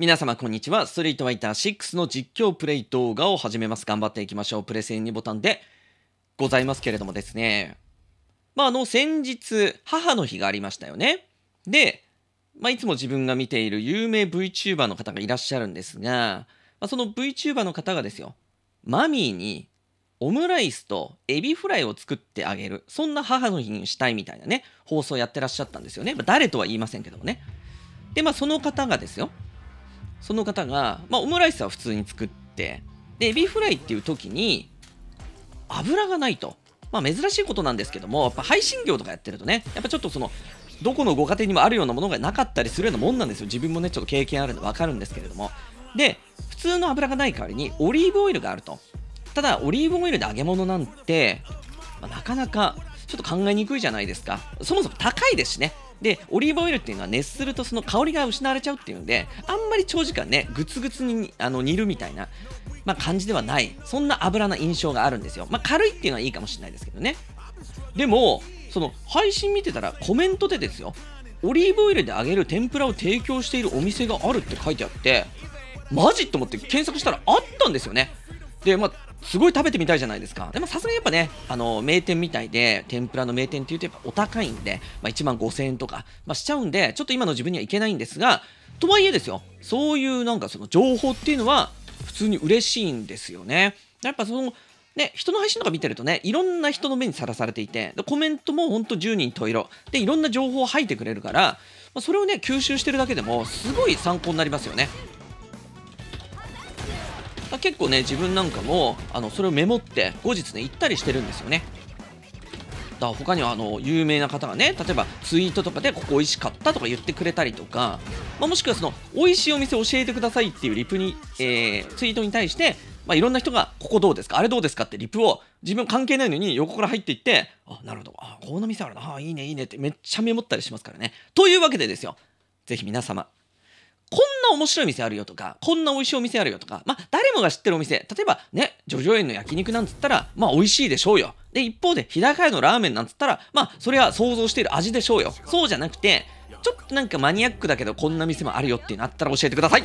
皆様こんにちは。ストリートファイター6の実況プレイ動画を始めます。頑張っていきましょう。プレセン2ボタンでございますけれどもですね。まあ、あの、先日、母の日がありましたよね。で、まあ、いつも自分が見ている有名 VTuber の方がいらっしゃるんですが、まあ、その VTuber の方がですよ、マミーにオムライスとエビフライを作ってあげる。そんな母の日にしたいみたいなね、放送やってらっしゃったんですよね。まあ、誰とは言いませんけどもね。で、まあ、その方がですよ、その方が、まあ、オムライスは普通に作って、で、エビフライっていう時に、油がないと。まあ、珍しいことなんですけども、やっぱ配信業とかやってるとね、やっぱちょっとその、どこのご家庭にもあるようなものがなかったりするようなもんなんですよ。自分もね、ちょっと経験あるんでわかるんですけれども。で、普通の油がない代わりにオリーブオイルがあると。ただ、オリーブオイルで揚げ物なんて、まあ、なかなかちょっと考えにくいじゃないですか。そもそも高いですしね。で、オリーブオイルっていうのは熱するとその香りが失われちゃうっていうんで、あんまり長時間ね、グツグツにあの煮るみたいな、まあ、感じではない、そんな油な印象があるんですよ。まあ、軽いっていうのはいいかもしれないですけどね。でも、その配信見てたらコメントでですよ、オリーブオイルで揚げる天ぷらを提供しているお店があるって書いてあって、マジと思って検索したらあったんですよね。で、まあ、すごい食べてみたいじゃないですか。でもさすがにやっぱね、あの、名店みたいで、天ぷらの名店っていうとやっぱお高いんで、まあ、1万5000円とか、まあ、しちゃうんで、ちょっと今の自分にはいけないんですが、とはいえですよ、そういうなんかその情報っていうのは、普通に嬉しいんですよね。やっぱその、ね、人の配信とか見てるとね、いろんな人の目にさらされていて、でコメントもほんと10人十色。で、いろんな情報を吐いてくれるから、まあ、それをね、吸収してるだけでも、すごい参考になりますよね。あ結構ね自分なんかもあのそれをメモって後日ね行ったりしてるんですよねだから他にはあの有名な方がね例えばツイートとかでここ美味しかったとか言ってくれたりとか、まあ、もしくはその美味しいお店教えてくださいっていうリプに、えー、ツイートに対してまあ、いろんな人が、ここどうですかあれどうですかってリプを自分関係ないのに横から入っていって、あ、なるほど。あ、この店あるな。あ、いいね、いいねってめっちゃメモったりしますからね。というわけでですよ。ぜひ皆様、こんな面白い店あるよとか、こんな美味しいお店あるよとか、まあ、誰もが知ってるお店、例えばね、ジョジョ園の焼肉なんつったら、まあ、美味しいでしょうよ。で、一方で、日高屋のラーメンなんつったら、まあ、それは想像している味でしょうよ。そうじゃなくて、ちょっとなんかマニアックだけど、こんな店もあるよっていうのあったら教えてください。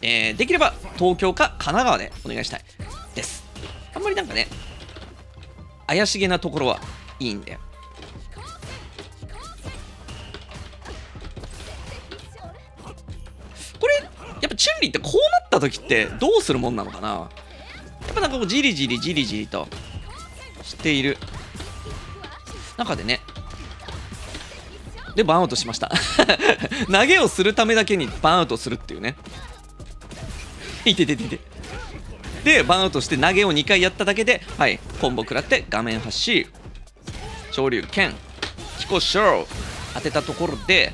えー、できれば、東京か神奈川でお願いしたいです。あんまりなんかね、怪しげなところはいいんで。やっぱチュンリーってこうなった時ってどうするもんなのかな？やっぱなんかこうじりじりじりじりとしている中でね。でバンアウトしました。投げをするためだけにバンアウトするっていうね。いててててでバーンアウトして投げを2回やっただけではいコンボ食らって画面発し昇竜剣キコショー当てたところで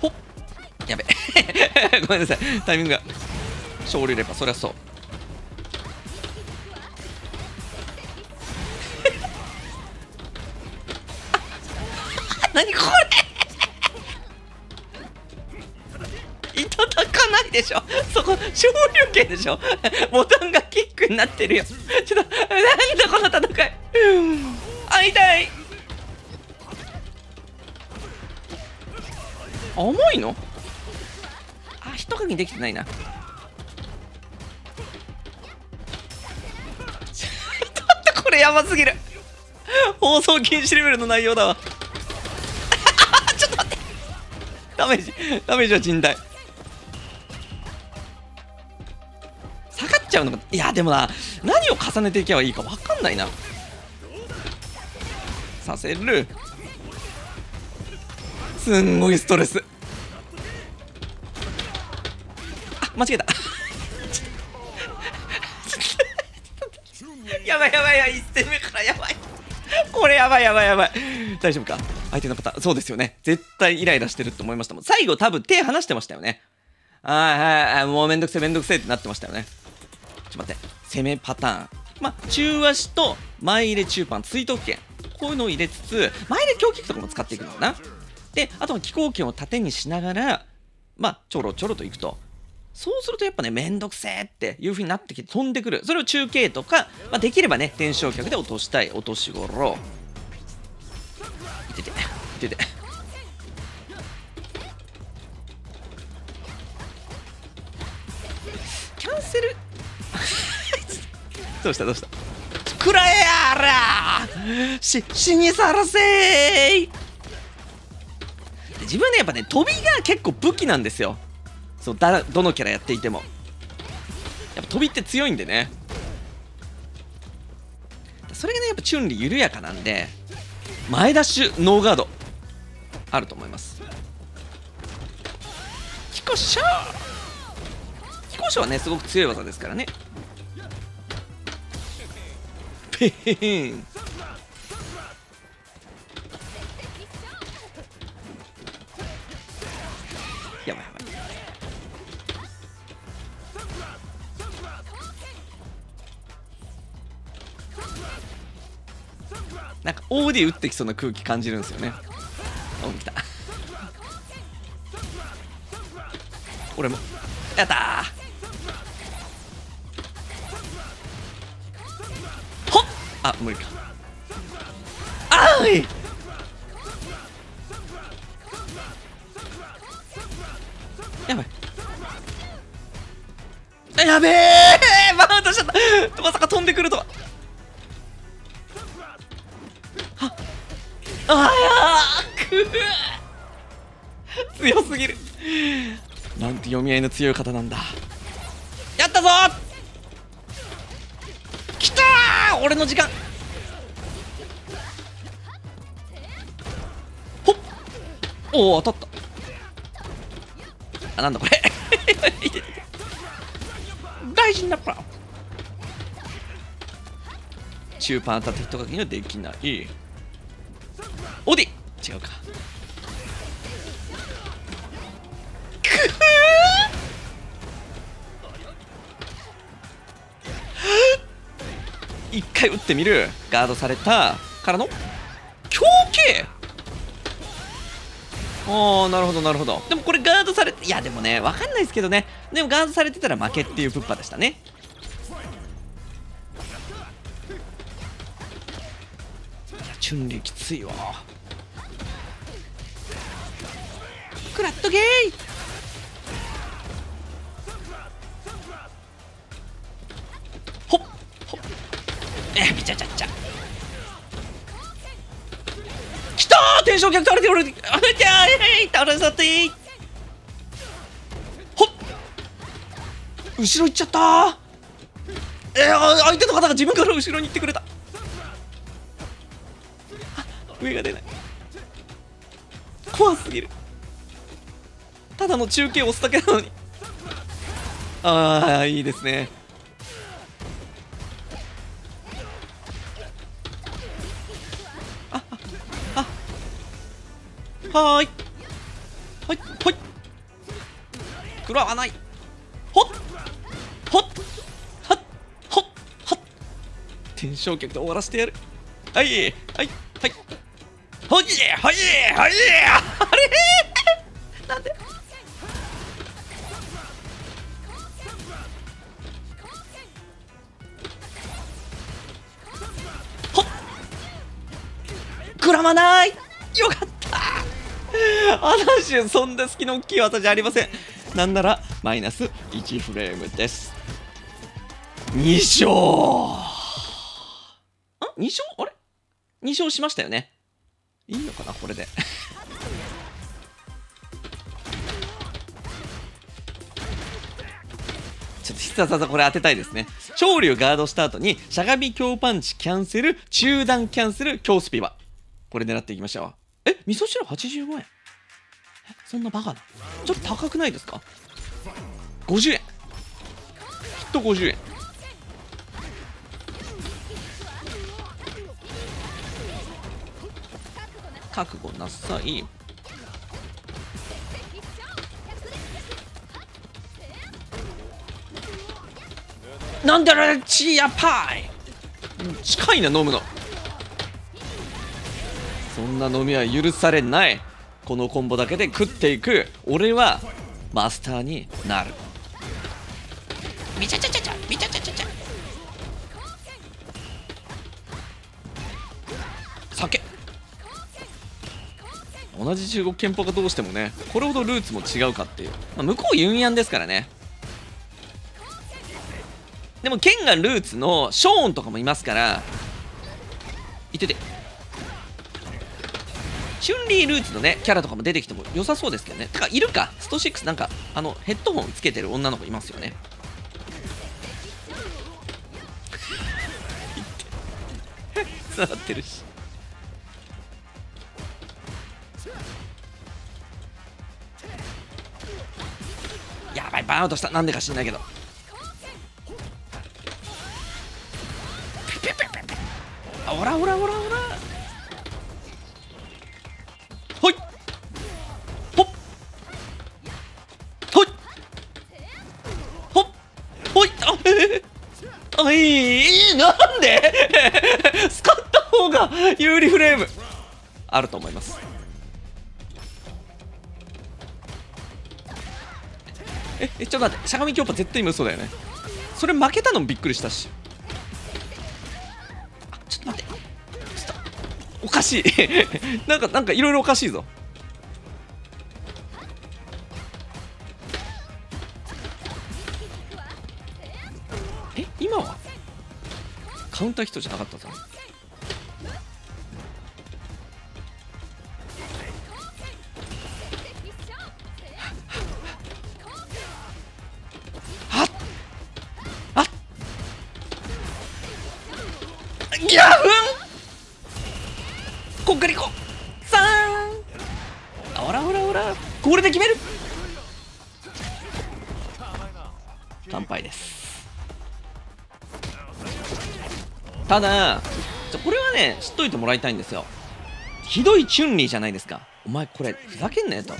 ほっやべ。ごめんなさい。タイミングが。勝利ればそりゃそう。何これ。いただかないでしょ。そこ昇竜拳でしょ。ボタンがキックになってるよ。ちょっとなんだこの戦い。あ痛い。甘いの？一かきできてないな。ちょっとこれやばすぎる。放送禁止レベルの内容だわ。ちょっと待って。ダメージダメージは甚大。下がっちゃうのか。いやでもな何を重ねていけばいいか分かんないな。させる。すんごいストレス。間違えた。やばいやばいやばい。1戦目からやばい。これやばいやばいやばい。大丈夫か？相手の方そうですよね。絶対イライラしてると思いましたもん。最後多分手離してましたよね。はいはいはい。もうめんどくせえめんどくせえってなってましたよね。ちょっと待って。攻めパターン。まあ中足と前入れ中盤追突剣こういうのを入れつつ前入れ強キックとかも使っていくのかな。であとは気候剣を縦にしながらまあちょろちょろといくと。そうするとやっぱね、めんどくせえっていうふうになってきて飛んでくる。それを中継とか、まあ、できればね、転生客で落としたい。落とし頃。いてて、いてて。キャンセル？どうした？どうした？くらえやらし、死にさらせーい自分ね、やっぱね、飛びが結構武器なんですよ。そうだどのキャラやっていても。やっぱ飛びって強いんでね。それがねやっぱチュンリー緩やかなんで前ダッシュノーガード。あると思います。キコショー。キコショーはねすごく強い技ですからね。ペヘヘン。オーディ打ってきそうな空気感じるんですよね。お来た。俺も。やったー。ほっ。あ無理か。あーい。やばい。やべえ バウンドしちゃった。まさか飛んでくるとは。あやーく強すぎる。なんて読み合いの強い方なんだ。やったぞ！きた俺の時間。ほっ。おお当たった。あなんだこれ。大事なプラン中パン当たった人影にはできない。違うか。くふ一回打ってみる。ガードされたからの。狂気。ああなるほどなるほど。でもこれガードされていやでもねわかんないですけどね。でもガードされてたら負けっていうプッパでしたね。いやチュンリーきついわ。クラットゲイ。ほっほっ。えビチャチャチャきたー！テンション逆倒れて俺あれじゃあえい倒れさってほっ。後ろ行っちゃったー。えー、相手の方が自分から後ろに行ってくれた。上が出ない。怖すぎる。ただの中継を押すだけなのに。ああいいですね。あああ。はーい。はいはい。食らわない。ほっ。ほっ。はっ。ほっ。はっ。天正客で終わらせてやる。はいはいはい。ほいほいほい。あれ？くらまない。よかった。アナシュそんな好きの大きい技じゃありません。なんならマイナス1フレームです。2勝。あ2勝？あれ？2勝しましたよね。いいのかなこれで。ちょっと必殺技これ当てたいですね。昇竜ガードした後にしゃがみ強パンチキャンセル中段キャンセル強スピバこれ狙っていきましょうえ味噌汁85円？えそんなバカな？ちょっと高くないですか？50円。きっと50円。覚悟なさい。なんだろチーアパイ。近いな飲むの。そんな飲みは許されない。このコンボだけで食っていく。俺はマスターになる。みちゃちゃちゃちゃみちゃちゃちゃちゃ。酒。同じ中国憲法がどうしてもねこれほどルーツも違うかっていう、まあ、向こうユンヤンですからね。でもケンガンルーツのショーンとかもいますから。いててチュンリールーツのねキャラとかも出てきても良さそうですけどね。てかいるか？スト6なんかあのヘッドホンつけてる女の子いますよね。つながってるし。やばいバーンアウトした。なんでか知んないけど。オラオラオラ 有利フレーム。あると思います。ええちょっと待って。しゃがみ強化絶対今嘘だよね。それ負けたのもびっくりしたし。あちょっと待って。ちょっとおかしい。なんかなんかいろいろおかしいぞ。え今は？カウンターヒットじゃなかったぞ。ギャフン!こっかりこさーん!ほらほらほら!これで決める!乾杯です。ただこれはね知っといてもらいたいんですよ。ひどいチュンリーじゃないですか。お前これふざけんなよと。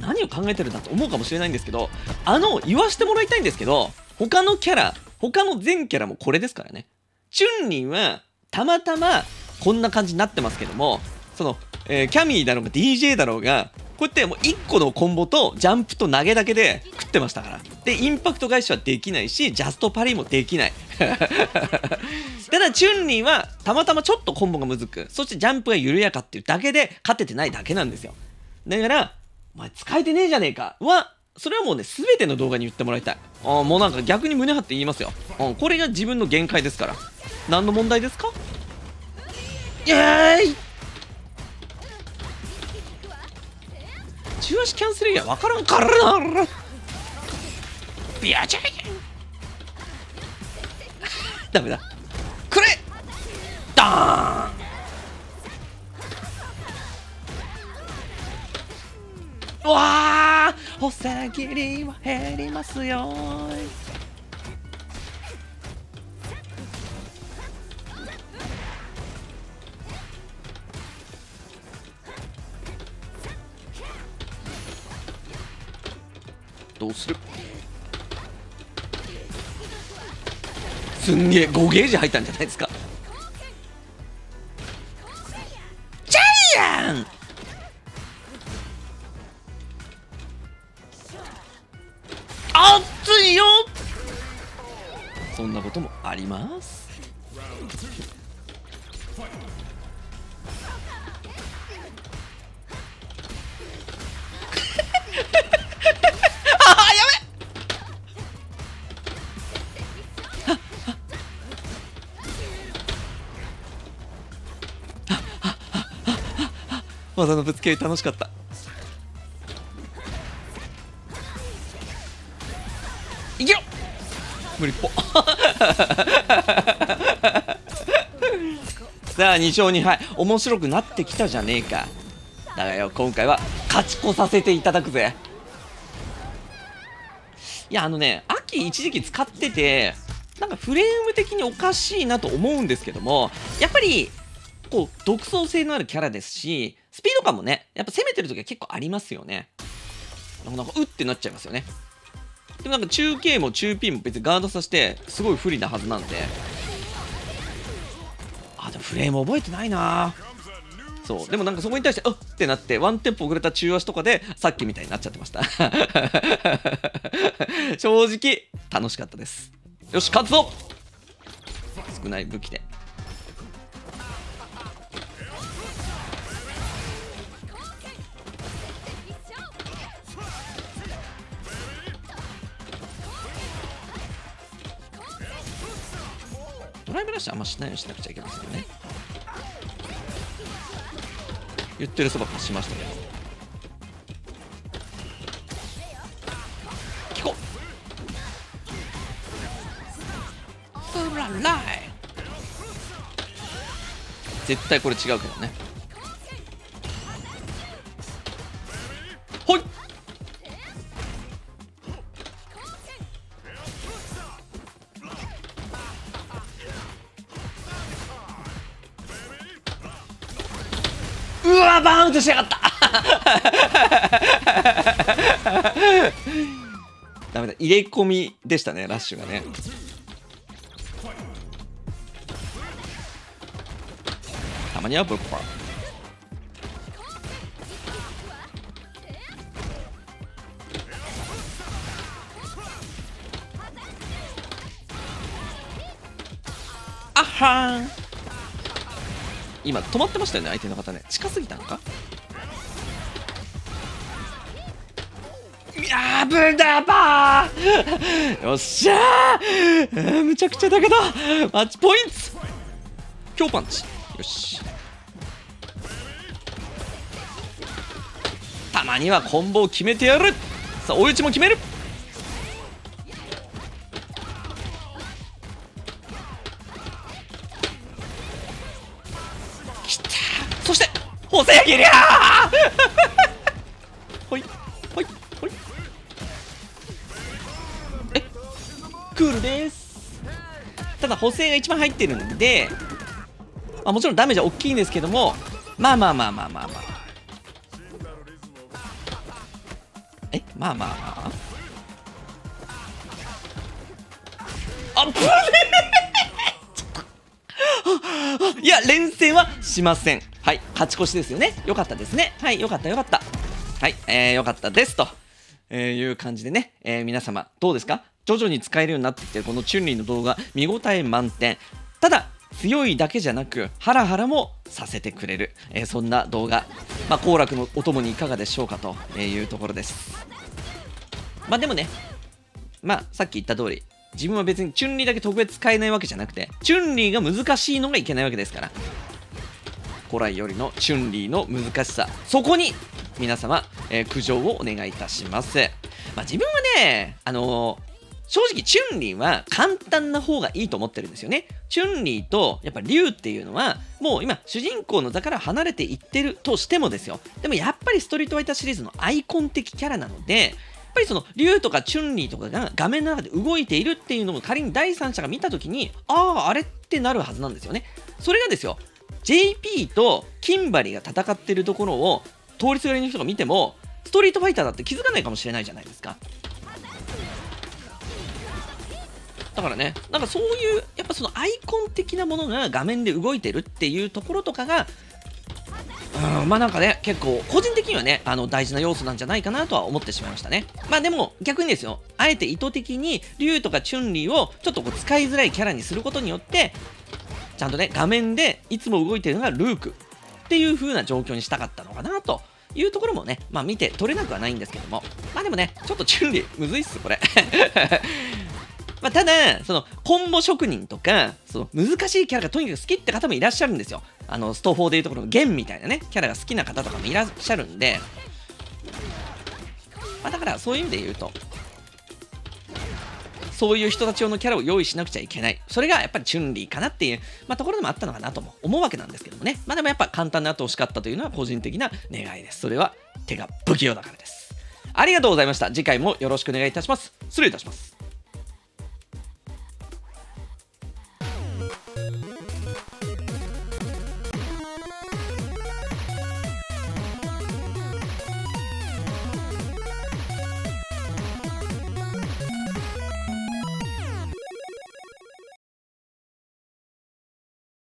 何を考えてるんだと思うかもしれないんですけどあの言わしてもらいたいんですけど他のキャラ他の全キャラもこれですからね。チュンリーはたまたまこんな感じになってますけどもその、えーキャミーだろうが DJ だろうがこうやってもう1個のコンボとジャンプと投げだけで 食ってましたから。でインパクト返しはできないしジャストパリもできない。ただチュンリーはたまたまちょっとコンボがむずくそしてジャンプが緩やかっていうだけで勝ててないだけなんですよ。だからお前使えてねえじゃねえかはそれはもうね全ての動画に言ってもらいたい。あもうなんか逆に胸張って言いますよ、うん、これが自分の限界ですから。何の問題ですか？イエーイ！中足キャンセル以外分からんからな。ビアチャイ！ダメだ。くれ！ダーン！うわー！細切りは減りますよ。どうする？すんげえ5ゲージ入ったんじゃないですか。そんなこともあります。あーやべ技のぶつけ合い楽しかった さあ2勝2敗。面白くなってきたじゃねえか。だがよ今回は勝ち越させていただくぜ。いやあのね秋一時期使っててなんかフレーム的におかしいなと思うんですけどもやっぱりこう独創性のあるキャラですしスピード感もねやっぱ攻めてる時は結構ありますよね。なんかなんかうってなっちゃいますよね。でもなんか中継も中 P も別にガードさせてすごい不利なはずなんで。あでもフレーム覚えてないな。そう。でもなんかそこに対してうっってなってワンテンポ遅れた中足とかでさっきみたいになっちゃってました。正直楽しかったです。よし勝つぞ。少ない武器で。ドライブラッシュあんましないようにしなくちゃいけませんよね。言ってるそばからしましたけど。聞こう。ラライ絶対これ違うけどねわバーンとしやがった。ダメだ。入れ込みでしたねラッシュがね。たまにはブッパー。あっはーん今止まってましたよね相手の方ね。近すぎたのか？いやーブンダーバー！よっしゃー！むちゃくちゃだけどマッチポイント！強パンチ！よし。たまにはコンボを決めてやる！さあ追い打ちも決める！そして補正切りゃほいほいほい。えクールです。ただ補正が一番入ってるんで、まあ、もちろんダメージは大きいんですけども。まあまあまあまあまあまあ。えまあまあまあ。あぶねえいや連戦はしません。はい。勝ち越しですよね。よかったですね。はい。よかったよかった。はい。えー、よかったですと、え、いう感じでね、えー、皆様どうですか？徐々に使えるようになってきてこのチュンリーの動画見応え満点。ただ強いだけじゃなくハラハラもさせてくれる、えー、そんな動画。まあ好楽のお供にいかがでしょうかというところです。まあでもねまあさっき言った通り自分は別にチュンリーだけ特別使えないわけじゃなくてチュンリーが難しいのがいけないわけですから。古来よりのチュンリーの難しさそこに皆様、えー、苦情をお願いいたしますまあ自分はねあのー正直チュンリーは簡単な方がいいと思ってるんですよね。チュンリーとやっぱ竜っていうのはもう今主人公の座から離れていってるとしてもですよ。でもやっぱりストリートファイターシリーズのアイコン的キャラなのでやっぱりその竜とかチュンリーとかが画面の中で動いているっていうのを仮に第三者が見た時にあああれってなるはずなんですよね。それがですよ JP とキンバリが戦ってるところを通りすがりの人が見てもストリートファイターだって気づかないかもしれないじゃないですか。だからね、なんかそういう、やっぱそのアイコン的なものが画面で動いてるっていうところとかが、うん、まあなんかね、結構、個人的にはね、あの大事な要素なんじゃないかなとは思ってしまいましたね。まあでも、逆にですよ、あえて意図的に、竜とかチュンリーをちょっとこう使いづらいキャラにすることによって、ちゃんとね、画面でいつも動いてるのがルークっていう風な状況にしたかったのかなと。いうところもね、まあ見て取れなくはないんですけども、まあでもね、ちょっとチュンリー、むずいっす、これ。まあ、ただ、そのコンボ職人とか、その難しいキャラがとにかく好きって方もいらっしゃるんですよ。あのスト4でいうところのゲンみたいなね、キャラが好きな方とかもいらっしゃるんで、まあ、だからそういう意味で言うと、そういう人たち用のキャラを用意しなくちゃいけない。それがやっぱりチュンリーかなっていう、まあ、ところでもあったのかなとも思うわけなんですけどもね。まあでもやっぱ簡単になってほしかったというのは個人的な願いです。それは手が不器用だからです。ありがとうございました。次回もよろしくお願いいたします。失礼いたします。